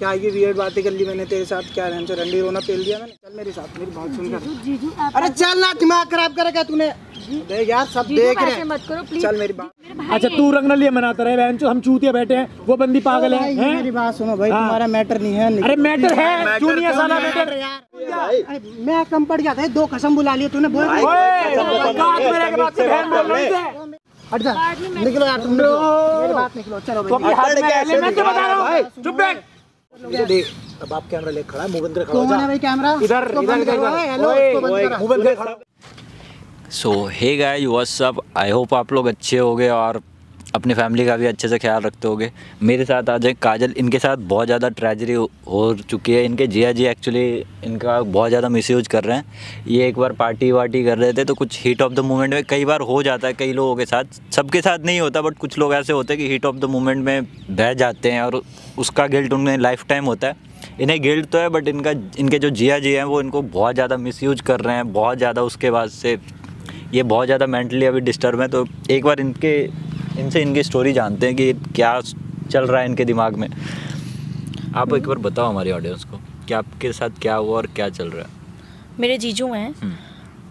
क्या ये वियर्ड बातें कर ली मैंने तेरे साथ क्या रहन से रंडी रोना पेल दिया मैंने? चल मेरे साथ मेरी बात सुन कर। जीजू जीजू आप अरे चल ना दिमाग खराब करेगा तूने? देख यार सब देख रहे हैं। मत करो प्लीज़ चल मेरी बात। अच्छा तू रंग नलिया मनाता रहे बहन हम चूतिया बैठे हैं वो बंदी पागल है, हैं? मेरी बात सुनो भाई हाँ। तुम्हारा मैटर नहीं है अरे मैटर है क्यों नहीं है साला मैटर अरे, मैं कम पड़ गया था दो कसम बुला लिए तूने बोल ओए काट मेरे के बात से बहन बोल रही है। हट जा। निकलो यार तुम मेरी बात निकलो। चलो भाई। अपनी हाथ मैं तो बता रहा हूँ? चुप बैठ। अब आप कैमरा लेके खड़ा है मुँह बंद कर खड़ा हो है भाई कैमरा? इधर इधर इधर करो, इधर। ओए, हेलो ओए, बंद ओए, मुँह बंद कर खड़ा so hey guys what's up I hope आप लोग अच्छे हो गए और अपनी फैमिली का भी अच्छे से ख्याल रखते होगे। मेरे साथ आज एक काजल, इनके साथ बहुत ज़्यादा ट्रेजरी हो चुकी है। इनके जिया जी एक्चुअली इनका बहुत ज़्यादा मिसयूज कर रहे हैं। ये एक बार पार्टी वार्टी कर रहे थे तो कुछ हीट ऑफ़ द मोमेंट में कई बार हो जाता है कई लोगों के साथ। सबके साथ नहीं होता बट कुछ लोग ऐसे होते हैं कि हीट ऑफ़ द मोमेंट में बह जाते हैं और उसका गिल्ट उनमें लाइफ टाइम होता है। इन्हें गिल्ट तो है बट इनका, इनके जो जिया जी हैं वो इनको बहुत ज़्यादा मिसयूज कर रहे हैं। बहुत ज़्यादा उसके बाद से ये बहुत ज़्यादा मेंटली अभी डिस्टर्ब है। तो एक बार इनके इनसे इनकी स्टोरी जानते हैं कि क्या चल रहा है इनके दिमाग में। आप एक बार बताओ हमारी ऑडियंस को कि आपके साथ क्या हुआ और क्या चल रहा है। मेरे जीजू हैं। हम्म,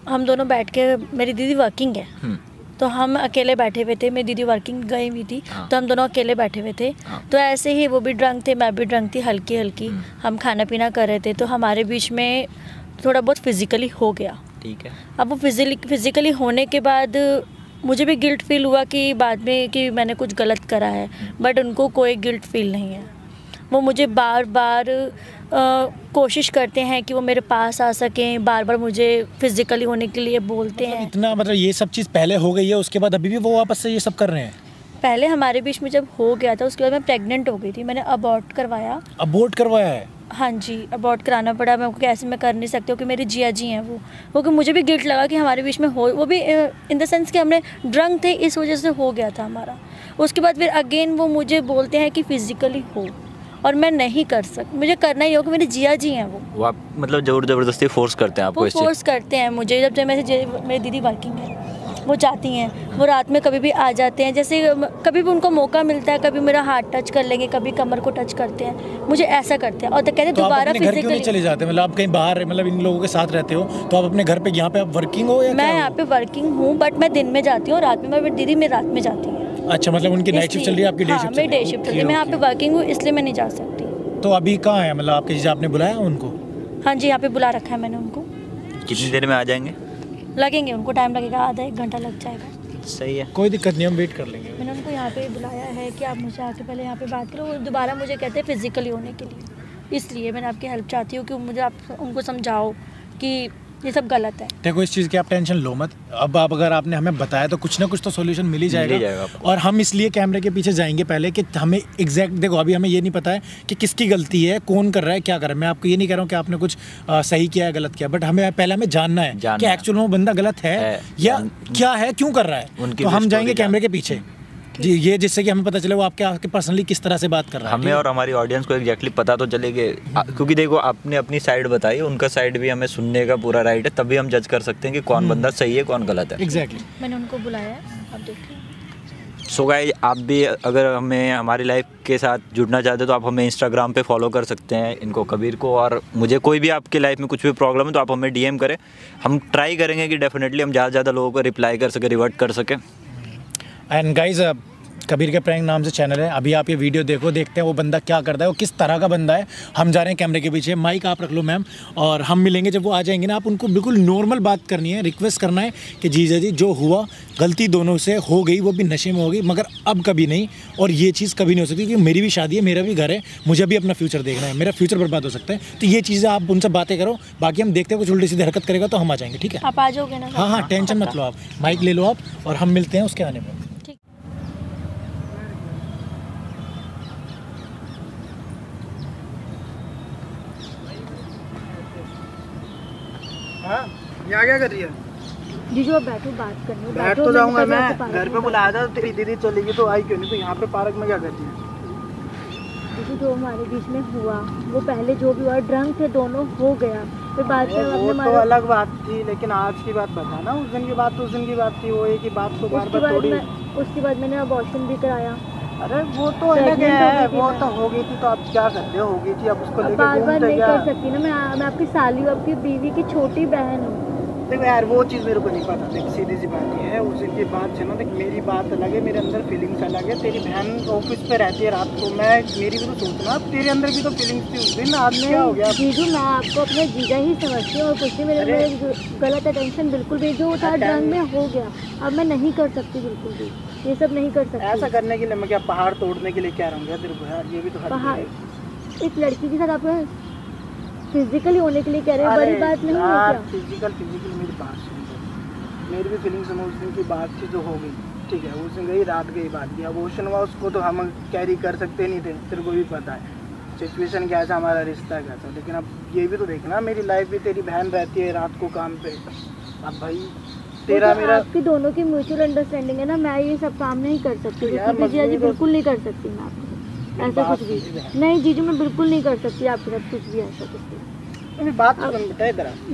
हम दोनों बैठ के मेरी दीदी वर्किंग है। हम्म, तो हम अकेले बैठे हुए थे मेरी दीदी वर्किंग गई हुई थी। हाँ। तो हम दोनों अकेले बैठे हुए थे। हाँ। तो ऐसे ही वो भी ड्रंक थे मैं भी ड्रंक थी हल्की हल्की हम्म। हम खाना पीना कर रहे थे तो हमारे बीच में थोड़ा बहुत फिजिकली हो गया। ठीक है। अब वो फिजिकली फिजिकली होने के बाद मुझे भी गिल्ट फील हुआ कि बाद में कि मैंने कुछ गलत करा है बट उनको कोई गिल्ट फील नहीं है। वो मुझे बार बार अ, कोशिश करते हैं कि वो मेरे पास आ सकें बार बार मुझे फिजिकली होने के लिए बोलते हैं। इतना मतलब ये सब चीज़ पहले हो गई है उसके बाद अभी भी वो वापस से ये सब कर रहे हैं? पहले हमारे बीच में जब हो गया था उसके बाद मैं प्रेग्नेंट हो गई थी मैंने अबॉर्ट करवाया। अबोर्ट करवाया है? हाँ जी अबॉर्ट कराना पड़ा। मैं कैसे मैं कर नहीं सकती हूँ क्योंकि मेरी जिया जी हैं वो। क्योंकि मुझे भी गिल्ट लगा कि हमारे बीच में हो वो भी इन द सेंस कि हमने ड्रंक थे इस वजह से हो गया था हमारा। उसके बाद फिर अगेन वो मुझे बोलते हैं कि फिजिकली हो और मैं नहीं कर सक मुझे करना ही होगा मेरी जिया जी हैं वो। वो आप मतलब ज़बरदस्ती फोर्स करते हैं आपको वो फोर्स करते हैं मुझे जब जब मेरे मेरी दीदी वर्किंग है। वो जाती हैं वो रात में कभी भी आ जाते हैं। जैसे कभी भी उनको मौका मिलता है कभी मेरा हाथ टच कर लेंगे कभी कमर को टच करते हैं। मुझे ऐसा करते हैं। और तो कहते हैं तो दोबारा फिजिकली चले जाते? हैं मतलब आप कहीं बाहर मतलब इन लोगों के साथ रहते हो तो आप अपने घर पे यहाँ पे आप वर्किंग हो या मैं यहाँ पे वर्किंग हूँ बट मैं दिन में जाती हूँ रात में मैं दीदी मैं रात में जाती हूँ। अच्छा मतलब उनकी नाइट शिफ्ट चल रही है आपकी डे हाँ शिफ्ट मेरी डे शिफ्ट चल रही है। मैं यहाँ पे वर्किंग हूँ इसलिए मैं नहीं जा सकती। तो अभी कहाँ है? मतलब आपके जीजा आपने बुलाया उनको? हाँ जी यहाँ पे बुला रखा है मैंने उनको। कितनी देर में आ जाएँगे? लगेंगे उनको टाइम लगेगा आधा एक घंटा लग जाएगा। सही है। कोई दिक्कत नहीं हम वेट कर लेंगे। मैंने उनको यहाँ पे बुलाया है कि आप मुझे आके पहले यहाँ पे बात करो वो दोबारा मुझे कहते हैं फिजिकली होने के लिए। इसलिए मैंने आपकी हेल्प चाहती हूँ कि मुझे आप उनको समझाओ कि ये सब गलत है। देखो इस चीज़ की आप टेंशन लो मत। अब आप अगर आपने हमें बताया तो कुछ ना कुछ तो सोल्यूशन मिल ही जाएगा, जाएगा और हम इसलिए कैमरे के पीछे जाएँगे पहले कि हमें एग्जैक्ट देखो अभी हमें ये नहीं पता है कि किसकी गलती है कौन कर रहा है क्या कर रहा है। मैं आपको ये नहीं कह रहा हूँ कि आपने कुछ आ, सही किया है गलत किया बट हमें पहले हमें जानना है कि एक्चुअल में वो बंदा गलत है, है, या क्या है क्यों कर रहा है। तो हम जाएँगे कैमरे के पीछे। जी ये जिससे कि हमें पता चले वो आपके आपके पर्सनली किस तरह से बात कर रहा है हमें और हमारी ऑडियंस को एग्जैक्टली पता तो चले कि आ- क्योंकि देखो आपने अपनी साइड बताई उनका साइड भी हमें सुनने का पूरा राइट है तभी हम जज कर सकते हैं कि कौन हम्म। बंदा सही है कौन गलत है। एग्जैक्टली मैंने उनको बुलाया है आप देखिए सो गाइस आप भी अगर हमें हमारी लाइफ के साथ जुड़ना चाहते हो तो आप हमें इंस्टाग्राम पे फॉलो कर सकते हैं इनको कबीर को और मुझे कोई भी आपकी लाइफ में कुछ भी प्रॉब्लम है तो आप हमें डीएम करें। हम ट्राई करेंगे कि डेफिनेटली हम ज़्यादा से ज़्यादा लोगों को रिप्लाई कर सके रिवर्ट कर सके। एंड गाइज़ कबीर के प्रैंक नाम से चैनल है अभी आप ये वीडियो देखो देखते हैं वो बंदा क्या करता है वो किस तरह का बंदा है। हम जा रहे हैं कैमरे के पीछे माइक आप रख लो मैम और हम मिलेंगे जब वो आ जाएँगे ना आप उनको बिल्कुल नॉर्मल बात करनी है। रिक्वेस्ट करना है कि जीजा जी जो हुआ गलती दोनों से हो गई वो भी नशे में हो गई मगर अब कभी नहीं। और ये चीज़ कभी नहीं हो सकती क्योंकि मेरी भी शादी है मेरा भी घर है मुझे भी अपना फ्यूचर देखना है। मेरा फ्यूचर बर्बाद हो सकता है। तो ये चीज़ें आप उनसे बातें करो बाकी हम देखते हैं कुछ उल्टी सीधी हरकत करेगा तो हम आ जाएँगे ठीक है? आप आ जाओगे ना हाँ हाँ टेंशन मत लो आप। माइक ले लो आप और हम मिलते हैं उसके आने पर यहाँ क्या कर रही है? जीजू आप बैठो बात करनी बैठ तो जाऊँगा मैं। घर पे बुलाया था तो तेरी दीदी चली गई तो आई क्यों नहीं? तो यहाँ पे पार्क में क्या करती है? जीजू जो हमारे बीच में हुआ वो पहले जो भी हुआ ड्रंक थे दोनों हो गया। फिर बात में वो तो अलग बात थी लेकिन आज की बात बता ना उस दिन की बात तो उस दिन की बात थी वो एक ही बात को बार बार थोड़ी। उसके बाद मैंने अबॉर्शन भी कराया। अरे वो तो अलग है वो तो हो गई थी तो आप क्या करते हो? गई थी अब उसको बार बार नहीं कर सकती ना मैं मैं आपकी साली हूँ आपकी बीवी की छोटी बहन हूँ। देखो यार वो चीज़ मेरे को नहीं पता। देख सीधी सी बात ये है उस की बात है ना देख मेरी बात अलग है मेरे अंदर फीलिंग्स अलग है तेरी बहन ऑफ़िस पे रहती है रात को मैं मेरी भी तो सोचना तेरे अंदर भी तो फीलिंग्स थी उस दिन आज क्या हो गया? जीजू मैं आपको अपने जीजा ही समझती हूँ और कुछ मेरे गलत अटेंशन बिल्कुल भी जो था ड्रंग में हो गया। अब मैं नहीं कर सकती बिल्कुल भी। ये सब नहीं कर सकती। ऐसा करने के लिए मैं क्या पहाड़ तोड़ने के लिए क्या रहूँगा तेरे को यार? ये भी तो पहाड़। एक लड़की के साथ आपको फिजिकली होने के लिए कह रहे हैं बड़ी बात नहीं है क्या? फ़िज़िकल फ़िज़िकल मेरी बात सुन मेरी भी फीलिंग फीलिंग्स दिन की बात थी जो हो गई ठीक है उसने गई रात गई बात गई अब ओशन हुआ उसको तो हम कैरी कर सकते नहीं थे तेरे को भी पता है। सिचुएशन क्या था हमारा रिश्ता क्या था। लेकिन अब ये भी तो देखना मेरी लाइफ भी तेरी बहन रहती है रात को काम पे। अब भाई तेरा मेरा आपकी दोनों की म्यूचुअल अंडरस्टैंडिंग है ना मैं ये सब काम नहीं कर सकती तो बिल्कुल नहीं कर सकती मैं ऐसा कुछ भी। नहीं जीजू मैं बिल्कुल नहीं कर सकती आपके साथ कुछ भी ऐसा कुछ भी। बात तो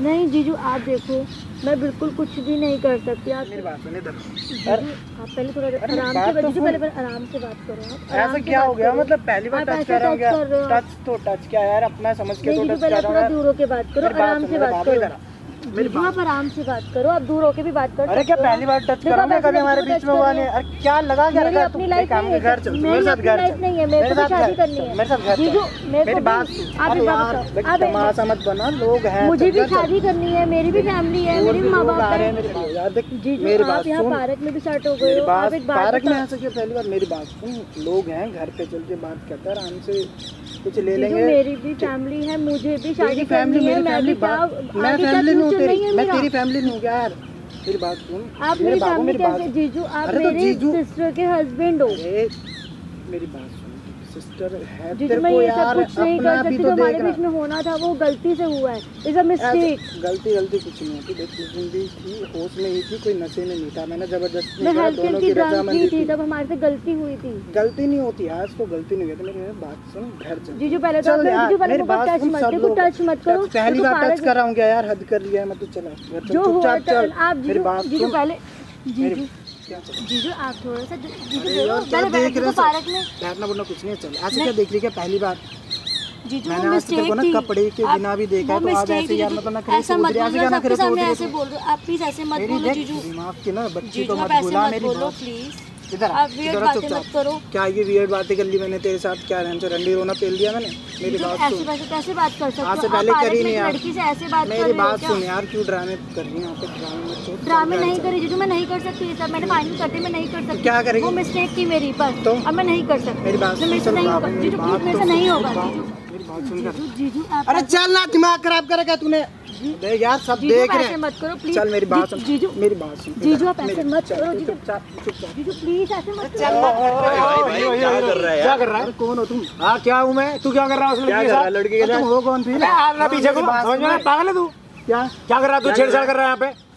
नहीं जीजू आप देखो मैं बिल्कुल कुछ भी नहीं कर सकती आप मेरी बात सुनिए आप पहले थोड़ा आराम तो से बात पहले आराम से बात करो ऐसा क्या हो गया? मतलब पहली बार टच कर रहा टच तो टच क्या यार अपना समझ के तो टच कर रहा हूँ दूरों के बात करो आराम से बात करो। आराम से बात करो आप दूर होके भी बात करो अरे क्या पहली बार टच करो कभी हमारे बीच में हुआ नहीं अरे क्या लगा क्या रखा अपनी लाइफ घर मेरे साथ घर नहीं है मेरे साथ शादी करनी है। मेरे साथ घर बात यार तमाशा मत बना लोग हैं तो मुझे भी शादी करनी है मेरी भी फैमिली है मेरे भी माँ बाप। है पार्क में भी स्टार्ट हो गए हो। पार्क में पहली बार मेरी बात सुन। लोग हैं घर पे चल के बात करते आराम से कुछ ले लेंगे। मेरी भी फैमिली है मुझे भी शादी फैमिली मेरी फैमिली मैं फैमिली नहीं तेरी मैं तेरी फैमिली नहीं यार। मेरी बात सुन। आप मेरे बाबू मेरी जीजू आप तो मेरे सिस्टर के हस्बैंड हो। मेरी बात सिस्टर है तेरे को यार कुछ नहीं कर सकती तो बीच में होना था वो गलती से हुआ है। इज़ अ मिस्टेक गलती गलती कुछ नहीं होती देख थी होश में ही थी कोई नशे में नहीं था। मैंने ज़बरदस्ती मैं थी तब हमारे से गलती हुई थी। गलती नहीं होती यार इसको तो गलती नहीं होती तो मेरी बात सुन घर चल जीजू पहले तो टच मत करो टच मत करो। पहली तो बार टच कराऊँगा यार हद कर लिया है मैं तो चला जो चुपचाप चल। आप जीजू पहले जीजू कुछ नहीं चल। ऐसे क्या देख रही क्या? पहली बार। मैंने आज तक कपड़े के बिना भी देखा तो आप ऐसे यार मतलब ना करे ऐसा मत बोलो ऐसे बोल दो। आप प्लीज़ ऐसे मत बोलो जीजू। माफ़ की ना बच्ची को तो मत बोलो प्लीज़ इधर इधर चुपचाप क्या ये वियर्ड बातें कर ली मैंने तेरे साथ? क्या रहन से रंडी रोना पेल दिया मैंने? मेरी बात सुन। कैसे बात कर सकते हो से पहले करी नहीं यार। लड़की से ऐसे बात मेरी बात सुन यार क्यों ड्रामे कर रही है? पे ड्रामे मत ड्रामे नहीं करी जीजू मैं नहीं कर सकती ये सब मैंने फाइनल करते मैं नहीं कर सकती। क्या करेगी? वो मिस्टेक की मेरी पर तो? अब मैं नहीं कर सकती। मेरी बात मेरे से नहीं होगा जीजू प्लीज़ मेरे से नहीं होगा। जीजू मेरी बात सुन जीजू अरे चल ना दिमाग खराब करेगा तूने। देख यार सब देख रहे हैं। मत करो प्लीज़ चल मेरी बात जीजू मेरी बात सुन जीजू आप ऐसे मत करो जीजू। चुप चुपचाप जीजू प्लीज़ ऐसे मत चल क्या कर रहा है क्या कर रहा है? कौन हो तुम? हाँ क्या हूँ मैं? तू क्या कर रहा है उस लड़की के साथ? लड़की के साथ तुम हो कौन फिर अरे हाँ, पीछे को समझ में? पागल है तू। क्या? क्या कर रहा है? तू छेड़छाड़ कर रहा है यहाँ पे?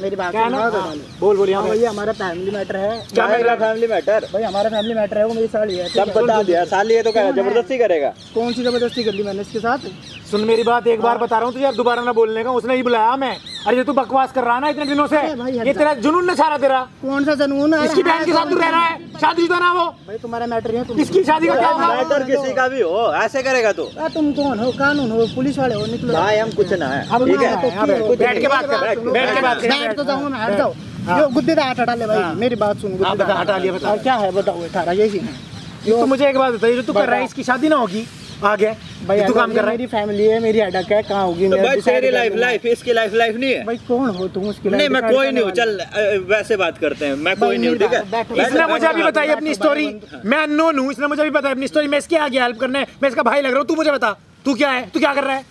मेरी बात हाँ, हाँ। बोल बोल हाँ, भैया हमारा फैमिली मैटर है। क्या फैमिली मैटर भाई हमारा फैमिली मैटर है वो मेरी साली है सब बता दिया। साली है तो क्या ज़बरदस्ती करेगा? कौन सी ज़बरदस्ती कर ली मैंने इसके साथ? सुन मेरी बात एक बार बता रहा हूँ तुझे दोबारा ना बोलने का उसने ही बुलाया मैं अरे तू तो बकवास कर रहा ना इतने दिनों से। ये तेरा जुनून ने सारा तेरा। कौन सा जुनून है? इसकी बहन के साथ तू रह रहा है। शादी तो ना वो भाई तुम्हारा मैटर है तुम इसकी शादी का क्या मैटर किसी का भी हो ऐसे करेगा तू। तुम कौन हो? कानून हो पुलिस वाले हो निकलो। भाई हम कुछ ना है तो बैठ के बात कर बैठ के बात कर। तो जाऊँगा मैं हट जाओ गुद्दे का हाथ हटा ले भाई मेरी बात सुन गुद्दे का हटा लिया क्या है बताओ यही है। तो मुझे एक बात बताइए जो तो तू कर रहा है इसकी शादी ना होगी आगे? भाई तू तो काम कर रहा है। मेरी फैमिली है मेरी अडक है कहाँ होगी? तो भाई तेरी लाइफ लाइफ इसकी लाइफ लाइफ नहीं है। भाई कौन हो तुम उसकी नहीं मैं कोई नहीं हूँ चल वैसे बात करते हैं मैं कोई नहीं हूँ इसने मुझे अभी बताई अपनी स्टोरी मैं अनोन हूँ इसने मुझे अभी अपनी स्टोरी मैं आगे हेल्प करने मैं इसका भाई लग रहा हूँ तू मुझे बता तू क्या है तू क्या कर रहा है?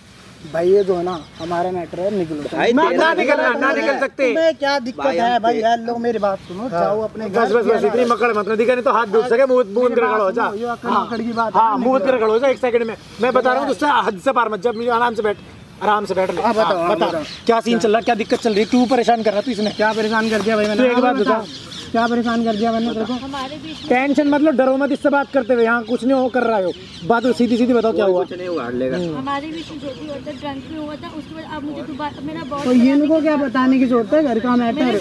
भाई ये जो है ना हमारा मैटर है निकलो। भाई ना ना निकल, ना निकल सकते। मैं क्या दिक्कत है? भाई यार लोग मेरी बात सुनो हाँ। जाओ अपने बस बस बस इतनी मकड़ मत दिखा नहीं तो हाथ डूब सके मुँह मुँह कर खड़ा हो जा। मकड़ हाँ। की बात हाँ मुँह कर खड़ा हो जा एक सेकंड में। मैं बता रहा हूँ तुझसे हद से पार मत जब आराम से बैठ आराम से बैठ ले। हाँ, बता। क्या सीन चल रहा क्या दिक्कत चल रही तू परेशान कर रहा तू इसने क्या परेशान कर दिया भाई मैंने? एक बात बता। तेरे को हमारे बीच में टेंशन मतलब डरो मत इससे बात करते हुए यहाँ कुछ नहीं हो कर रहा हो बात सीधी सीधी बताओ क्या हुआ। कुछ नहीं उगाड़ लेगा। हमारे बीच में जो भी होता ड्रंक में हुआ था उसके बाद अब मुझे दोबारा मेरा बहुत तो ये इनको क्या बताने की ज़रूरत है? घर का मैटर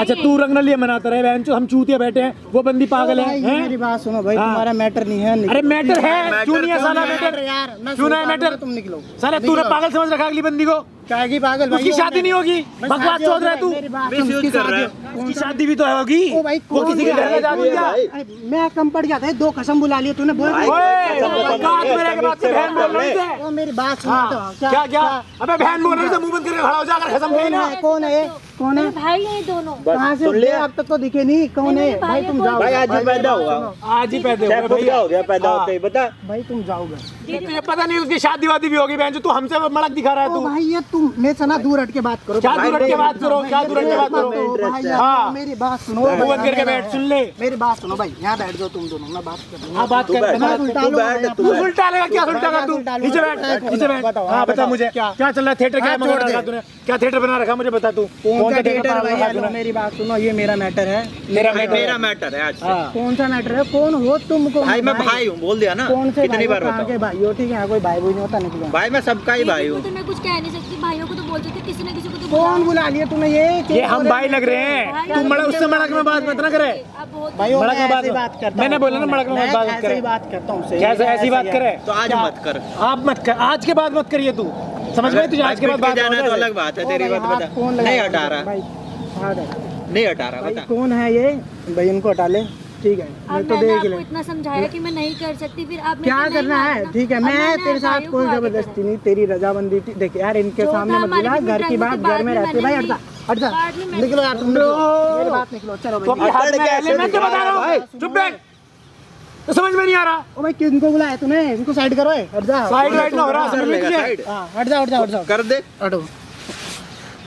अच्छा तू रंग नलिया मनाता रहे बहन हम चूतिया बैठे हैं वो बंदी पागल है मेरी बात सुनो भाई हाँ। तुम्हारा मैटर नहीं है। अरे मैटर है क्यों नहीं है साला मैटर क्यों नहीं मैटर तुम निकलो। साला तूने पागल समझ रखा अगली बंदी को? क्या पागल उसकी शादी नहीं होगी। बकवास चौध रहा है तू। मेरी बात सुन, उसकी शादी भी तो होगी। ओ भाई, वो किसी के घर में जा रही है मैं कम पड़ गया था दो कसम बुला लिया तूने बोल। मेरे के बाद से बहन बोल रही। थे ओ मेरी बात सुनो तो हाँ, क्या क्या अबे बहन बोल रही थी मुँह बंद करके खड़ा हो जा अगर कसम ले ना। कौन है कौन है? भाई हैं ये दोनों कहाँ से उठे? अब तक तो दिखे नहीं। कौन है? भाई भाई तुम जाओ। भाई आज ही पैदा हुआ। आज ही पैदा हुए खुद क्या हो गया पैदा हाँ। होते ही बता। भाई तुम जाओ घर। तुझे पता नहीं उसकी शादी वादी भी होगी बहन जो। तू हमसे मड़क दिखा रहा है तू। भाई ये तुम मेरे से ना दूर हट के बात करो। क्या दूर हट के बात करो? क्या दूर हट के बात करो? भाई हाँ। मेरी बात सुनो बंद करके बैठ सुन ले। मेरी बात सुनो भाई यहाँ बैठ जाओ तुम दोनों मैं बात कर रहा हूँ। हाँ बात कर तू। उल्टा लो, तू उल्टा लेगा क्या उल्टा तू? नीचे बैठ नीचे बैठ। हाँ हाँ, बता मुझे। क्या? क्या चल रहा है? थिएटर क्या हाँ, मंगा छोड़ रखा तूने? क्या थिएटर बना रखा मुझे बता तू? कौन सा थिएटर भाई हेलो मेरी बात सुनो ये मेरा मैटर है। मेरा मैटर मेरा मैटर है आज हाँ। कौन सा मैटर है? कौन हो तुम कौन भाई मैं भाई हूँ बोल दिया ना। कौन से कितनी भाई बार हो बताओ भाई हो? ठीक है कोई भाई नहीं होता निकलो। भाई मैं सबका ही भाई हूँ। तो मैं कुछ कह नहीं सकती भाइयों को तो बोल सकती किसी ना किसी को तो कौन बुला लिया तूने ये? ये हम भाई लग रहे हैं। तू मड़ा उससे मड़क में बात मत ना करे। भाई मड़क मैं बात- बात करता मैंने बोला ना मड़क में बात करे। बात करता हूँ ऐसी बात करे। तो आज मत कर। आप मत कर आज के बाद मत करिए तू। समझ गए तुझे आज के बाद बात जाना हो तो अलग बात है तेरी बात बता। कौन नहीं हटा रहा। भाई नहीं हटा रहा बता। कौन है ये? भाई इनको हटा ले। ठीक है मैं तो देख आपको ले इतना समझाया कि मैं नहीं कर सकती फिर आप क्या करना है? ठीक है मैं तेरे साथ कोई ज़बरदस्ती नहीं तेरी रजाबंदी थी। देख यार इनके सामने मत बुला घर की बात घर में रहती भाई हट जा हट निकलो यार तुम निकलो। मेरी बात निकलो चलो तो तो भाई। चुप बैठ। तो समझ में नहीं आ रहा। ओ भाई किनको बुलाया तूने? इनको साइड करो हट जा। साइड राइट ना हो रहा। सर समझ में तुझे साइड हाँ हट जा हट जा हट जा। कर दे। हटो।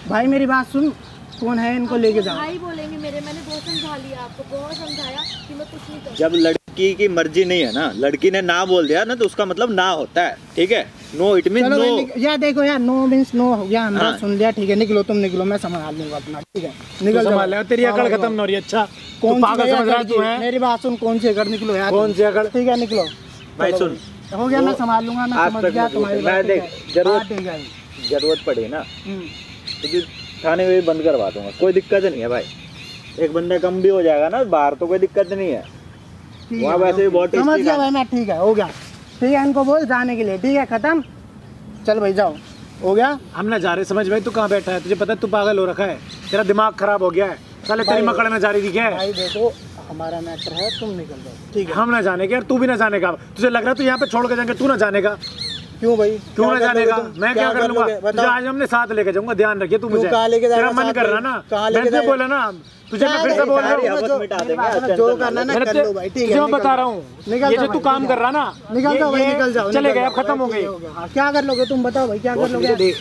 भाई मेरी बात सुन। कौन है इनको लेके जाओ भाई बोलेंगे मेरे मैंने बहुत समझा लिया आपको बहुत समझाया कि मैं कुछ नहीं कर जब लड़की की मर्ज़ी नहीं है ना लड़की ने ना बोल दिया ना तो उसका मतलब ना होता है ठीक है? नो इट मीन नो यार देखो यार नो मीन्स नो हो गया हमने हाँ। सुन लिया ठीक है निकलो तुम निकलो मैं संभाल लूँगा अपना ठीक है? निकल निकल संभाल ले तेरी अकड़ खत्म ना हो रही अच्छा। कौन पागल समझ रहा तू है? मेरी बात सुन कौन सी अकड़? निकलो यार। कौन सी अकड़? ठीक है निकलो। भाई सुन। हो गया मैं संभाल लूँगा मैं समझ गया तुम्हारी बात, देख, जरूरत- हाँ, ज़रूरत पड़ी ना। हम्म, तो फिर थाने में बंद करवा दूँगा। कोई दिक्कत नहीं है भाई। एक बंदा कम भी हो जाएगा ना बाहर तो कोई दिक्कत नहीं है। वहाँ वैसे भी बहुत समझ गया भाई मैं ठीक है हो गया। ठीक है इनको बोल जाने के लिए। ठीक है खत्म। चल भाई जाओ। हो गया? हम ना जा रहे समझ भाई तू कहाँ बैठा है? तुझे पता है तू पागल हो रखा है। तेरा दिमाग खराब हो गया है। साले तेरी मकड़ में जा रही थी क्या? है भाई देखो हमारा मैटर है तुम निकल जाओ। ठीक है। हम ना जाने के यार तू भी ना जाने का। तुझे लग रहा है तू यहाँ पे छोड़ के जाएँगे तू ना जाने का। क्यों भाई? क्यों क्या ना जाने का मैं क्या कर लूँगा? आज हमने साथ लेके जाऊँगा ध्यान रखिए तू मुझे। कहा लेके जाएगा तेरा मन कर रहा ना? मैंने? बोला ना तुझे मैं फिर से बोल रहा हूँ। जो- सुनो, जो करना ना कर लो भाई ठीक है मैं बता रहा हूँ निकल ये जो तू काम कर रहा ना निकल जाओ भाई निकल जाओ चले गए अब खत्म हो गए गई। क्या कर लोगे? तुम बताओ भाई क्या कर लोगे?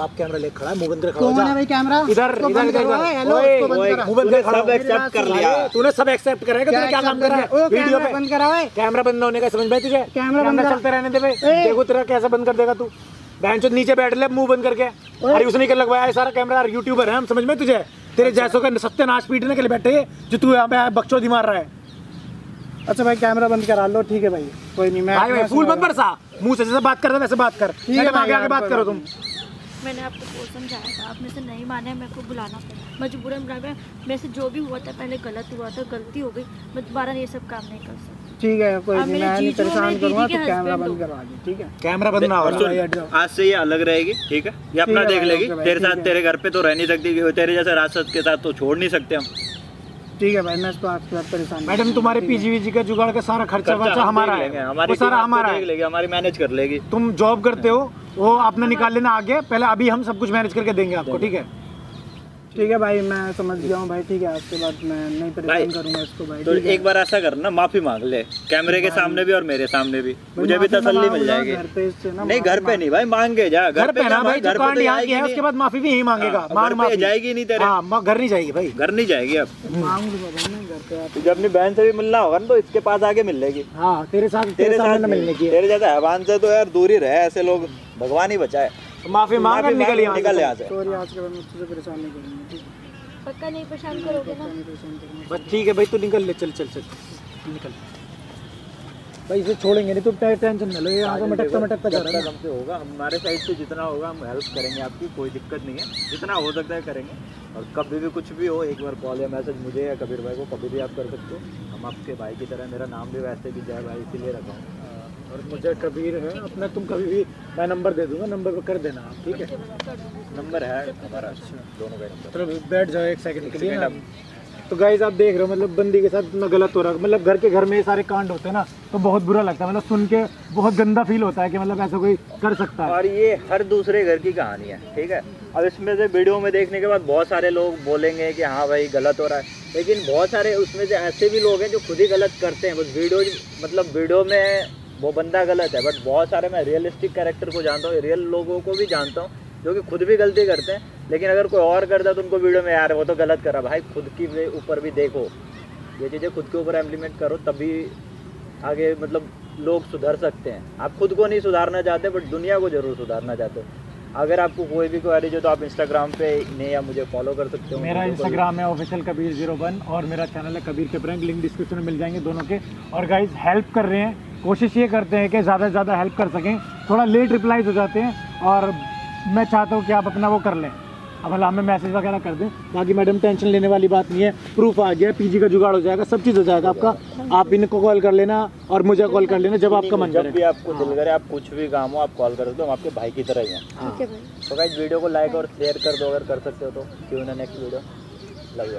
आप कैमरा लेके खड़ा है मुँह खड़ा हो जा। भाई कैमरा? इधर इधर बंद इधर हेलो करा। तूने खड़ा सब एक्सेप्ट कर लिया। तूने सब एक्सेप्ट करेगा तूने क्या काम कर रहा है? वीडियो पे। बंद करा है? कैमरा बंद होने का समझ में तुझे? कैमरा बंद करा। चलते रहने दे भाई। देखो तेरा कैसे बंद कर देगा तू। बहन नीचे बैठ ले मुँह बंद करके। अरे उसने क्या लगवाया है सारा कैमरा? यूट्यूबर है हम समझ में तुझे? तेरे जैसों का सत्यानाश पीटने के लिए बैठे हैं, जो तू यहाँ पे बकचोदी मार रहा है। अच्छा भाई कैमरा बंद करा लो ठीक है भाई। कोई नहीं मैं भाई भाई फूल मत बरसा। मुँह से जैसे बात करता है वैसे बात कर। ठीक है आगे आगे बात करो तुम। मैंने आपको बहुत समझाया था आपने से नहीं माने मेरे को बुलाना पड़ा। मजबूरन बुला गया मेरे से जो भी हुआ था पहले गलत हुआ था गलती हो गई मैं दोबारा ये सब काम नहीं कर सकती। ठीक है कोई नहीं मैं नहीं परेशान करूँगा तो कैमरा बंद करवा दे ठीक है? कैमरा बंद ना हो। है। आज से ये अलग रहेगी ठीक है? ये अपना देख लेगी। तेरे साथ तेरे घर पे तो रह नहीं सकती तेरे जैसे राशद के साथ तो छोड़ नहीं सकते हम। ठीक है भाई मैं इसको आपके साथ परेशान मैडम तुम्हारे पीजी वीजी का जुगाड़ का सारा खर्चा वर्चा हमारा है। हमारी वो सारा हमारा है। हमारी मैनेज कर लेगी। तुम जॉब करते हो वो आपने निकाल लेना आगे पहले अभी हम सब कुछ मैनेज करके देंगे आपको ठीक है? ठीक है भाई मैं समझ गया हूँ भाई ठीक है आज के बाद मैं नहीं परेशान करूँगा इसको भाई तो एक बार ऐसा करना माफ़ी मांग ले कैमरे के सामने भी और मेरे सामने भी। मुझे भी तसल्ली मिल जाएगी। घर पे नहीं घर पे नहीं भाई मांगे जा घर पे ना भाई घर पे तो है उसके बाद माफ़ी भी यही मांगेगा हाँ, मांग घर पे माफ़ी। जाएगी नहीं तेरे। हाँ घर नहीं जाएगी भाई। घर नहीं जाएगी अब। मांग लूँगा भाई मैं घर पे आप तुझे अपनी बहन से भी मिलना होगा ना तो इसके पास आके मिल लेगी हाँ तेरे साथ तेरे साथ मिलने की। है। तेरे जैसा हैवान से तो यार दूर ही रहे ऐसे लोग भगवान ही बचाए। माफ़ी मांग माफ़ी निकल यहाँ निकल। यहाँ से। सॉरी आज के बाद मैं तुझे परेशान नहीं करूँगा पक्का नहीं परेशान करोगे ना। बस ठीक है भाई तू निकल ले चल चल चल। निकल। भाई इसे छोड़ेंगे नहीं तुम टेंशन न लो ये पे मटकता मटकता जा रहा है हमसे होगा हमारे साइड से जितना होगा हम हेल्प करेंगे आपकी कोई दिक्कत नहीं है। जितना हो सकता है करेंगे। और कभी भी कुछ भी हो एक बार कॉल या मैसेज मुझे या कबीर भाई को कभी भी आप कर सकते हो। हम आपके भाई की तरह मेरा नाम भी वैसे भी जय भाई इसीलिए रखा हूँ। और मुझे कबीर है अपना तुम कभी भी मैं नंबर दे दूँगा नंबर पर कर देना आप ठीक है? नंबर है हमारा दोनों का चलो बैठ जाओ एक सेकंड के लिए ना। तो गाइज़ आप देख रहे हो मतलब बंदी के साथ इतना गलत हो रहा है। मतलब घर के घर में ये सारे कांड होते हैं ना तो बहुत बुरा लगता है। मतलब सुन के बहुत गंदा फील होता है कि मतलब ऐसा कोई कर सकता है। और ये हर दूसरे घर की कहानी है ठीक है? अब इसमें से वीडियो में देखने के बाद बहुत सारे लोग बोलेंगे कि हाँ भाई गलत हो रहा है। लेकिन बहुत सारे उसमें से ऐसे भी लोग हैं जो खुद ही गलत करते हैं। बस वीडियो मतलब वीडियो में वो बंदा गलत है बट बहुत सारे मैं रियलिस्टिक कैरेक्टर को जानता हूँ रियल लोगों को भी जानता हूँ जो कि खुद भी गलती करते हैं लेकिन अगर कोई और करता है तो उनको वीडियो में यार वो तो गलत करा भाई खुद की ऊपर भी देखो ये चीज़ें खुद के ऊपर इम्प्लीमेंट करो तभी आगे मतलब लोग सुधर सकते हैं। आप खुद को नहीं सुधारना चाहते बट दुनिया को ज़रूर सुधारना चाहते हो। अगर आपको कोई भी क्वेरी हो तो आप इंस्टाग्राम पे इन्हें या मुझे फॉलो कर सकते हो मेरा इंस्टाग्राम है ऑफिशियल कबीर ज़ीरो वन और मेरा चैनल है कबीर के प्रैंक लिंक डिस्क्रिप्शन में मिल जाएँगे दोनों के। और गाइज़ हेल्प कर रहे हैं कोशिश ये करते हैं कि ज़्यादा से ज़्यादा हेल्प कर सकें। थोड़ा लेट रिप्लाईज हो जाते हैं और मैं चाहता हूँ कि आप अपना वो कर लें। अब मतलब हमें मैसेज वगैरह कर दें बाकी मैडम टेंशन लेने वाली बात नहीं है। प्रूफ आ गया पीजी का जुगाड़ हो जाएगा सब चीज़ हो जाएगा। आपका आप इनको कॉल कर लेना और मुझे कॉल कर लेना जब आपका मन जब भी आपको दिल करे आप कुछ भी काम हो आप कॉल कर सकते हो हम आपके भाई की तरह ही हैं। ठीक है भाई। तो गाइज़ वीडियो को लाइक और शेयर कर दो अगर कर सकते हो तो। क्यों ना नेक्स्ट वीडियो लव यू